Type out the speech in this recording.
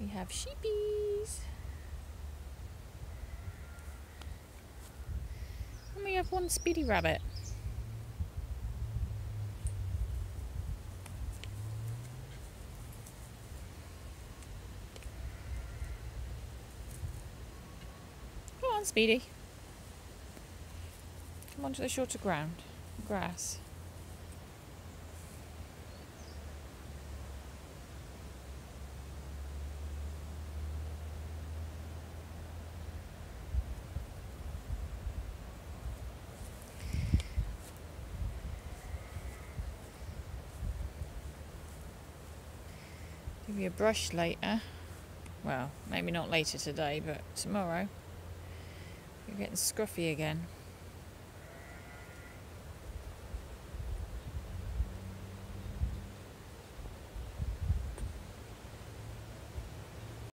We have sheepies. And we have one speedy rabbit. Come on, Speedy. Come onto the shorter ground. Grass. Give you a brush later. Well, maybe not later today, but tomorrow. You're getting scruffy again.